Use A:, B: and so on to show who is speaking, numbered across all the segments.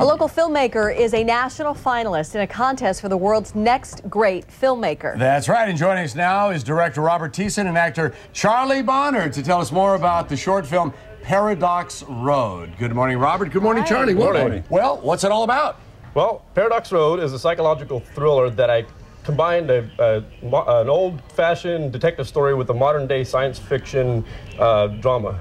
A: A local filmmaker is a national finalist in a contest for the world's next great filmmaker.
B: That's right. And joining us now is director Robert Thissen and actor Charlie Bonner to tell us more about the short film Paradox Road. Good morning, Robert. Good morning,
A: Hi.
B: Charlie.
C: Good
B: Welcome.
C: morning.
B: Well, what's it all about?
C: Well, Paradox Road is a psychological thriller that I combined a, a an old-fashioned detective story with a modern-day science fiction uh, drama.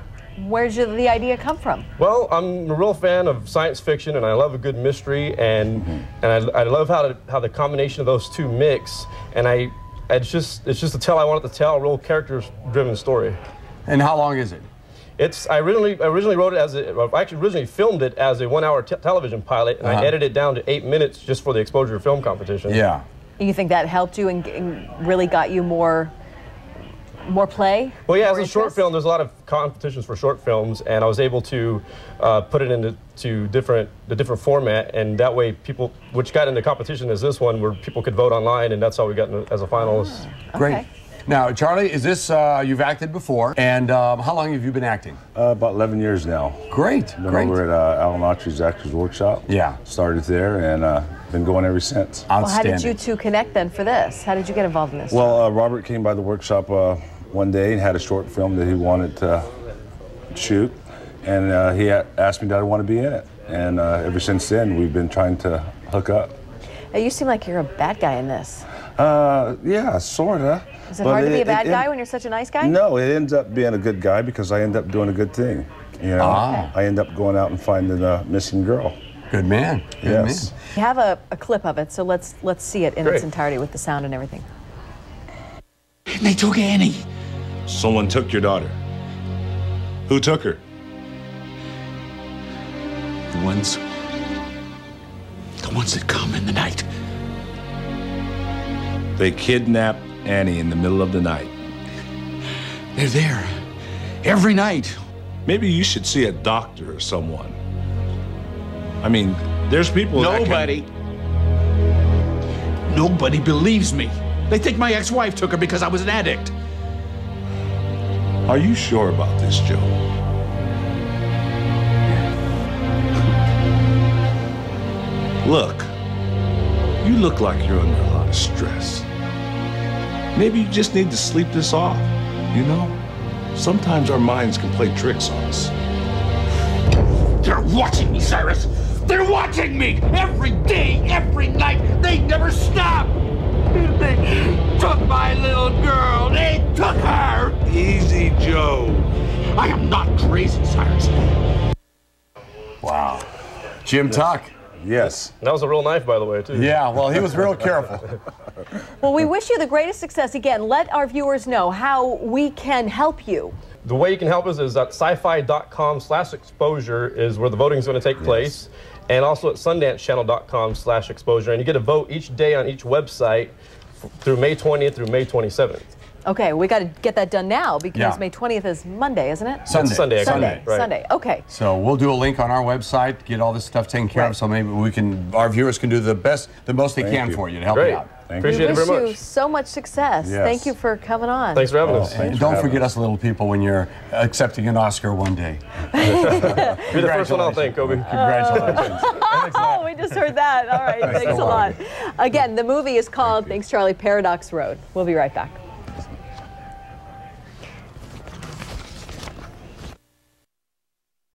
A: Where did the idea come from?
C: Well, I'm a real fan of science fiction, and I love a good mystery, and and I, I love how to, how the combination of those two mix. And I, it's just it's just a tell I wanted to tell a real character-driven story.
B: And how long is it?
C: It's I originally I originally wrote it as a, well, I actually originally filmed it as a one-hour te- television pilot, and
B: Uh-huh.
C: I edited it down to eight minutes just for the exposure film competition.
B: Yeah.
A: You think that helped you and, and really got you more more play?
C: Well, yeah, as
A: More
C: a short film, there's a lot of competitions for short films, and I was able to uh, put it into to different the different format, and that way people, which got into competition as this one, where people could vote online, and that's how we got in, as a finalist.
B: Great.
A: Okay.
B: Now, Charlie, is this, uh, you've acted before, and um, how long have you been acting?
D: Uh, about 11 years now.
B: Great.
D: Been
B: Great.
D: over at uh, Alan Autry's Actors Workshop.
B: Yeah.
D: Started there and uh, been going ever since.
A: Well, how did you two connect then for this? How did you get involved in this?
D: Well, uh, Robert came by the workshop uh, one day and had a short film that he wanted to shoot. And uh, he asked me did I want to be in it. And uh, ever since then, we've been trying to hook up.
A: Hey, you seem like you're a bad guy in this.
D: Uh, yeah, sort of.
A: Is it hard to be a bad guy when you're such a nice guy?
D: No, it ends up being a good guy because I end up doing a good thing. You know,
B: Ah.
D: I end up going out and finding a missing girl.
B: Good man. Good
D: Yes.
B: man.
A: We have a, a clip of it, so let's let's see it in its entirety with the sound and everything.
E: They took Annie.
F: Someone took your daughter. Who took her?
E: The ones. The ones that come in the night.
F: They kidnapped Annie in the middle of the night.
E: They're there. Every night.
F: Maybe you should see a doctor or someone. I mean, there's people that can-
E: Nobody. Nobody believes me. They think my ex wife took her because I was an addict.
F: Are you sure about this, Joe? Look, you look like you're under a lot of stress. Maybe you just need to sleep this off, you know? Sometimes our minds can play tricks on us.
E: They're watching me, Cyrus. They're watching me every day, every night. They never stop. They took my I am not crazy, Cyrus.
B: Wow. Jim Tuck.
D: Yes.
C: That was a real knife, by the way, too.
B: Yeah, well, he was real careful.
A: Well, we wish you the greatest success. Again, let our viewers know how we can help you.
C: The way you can help us is at sci-fi.com slash exposure is where the voting is going to take place. And also at sundancechannel.com slash exposure. And you get a vote each day on each website f- through May 20th through May 27th.
A: Okay, we got to get that done now because
B: Yeah.
A: May 20th is Monday, isn't it?
B: Sunday.
C: Sunday, actually.
A: Sunday.
C: Right.
A: Sunday. Okay.
B: So we'll do a link on our website, get all this stuff taken care
A: Right.
B: of, so maybe we can, our viewers can do the best, the most they
D: Thank
B: can
D: you.
B: for you to help
C: Great.
B: you out.
D: Thank
A: We
C: Appreciate it
A: wish
C: very
A: you so much success.
D: Yes.
A: Thank you for coming on.
C: Thanks for having us.
D: Thanks
B: And
D: for
B: don't
D: having
B: forget
D: us.
B: us little people when you're accepting an Oscar one day.
C: you're the first one I'll thank, Kobe.
B: Congratulations.
A: Oh, we just heard that. All right. Thanks a lot. Again, the movie is called Thanks, Charlie Paradox Road. We'll be right back.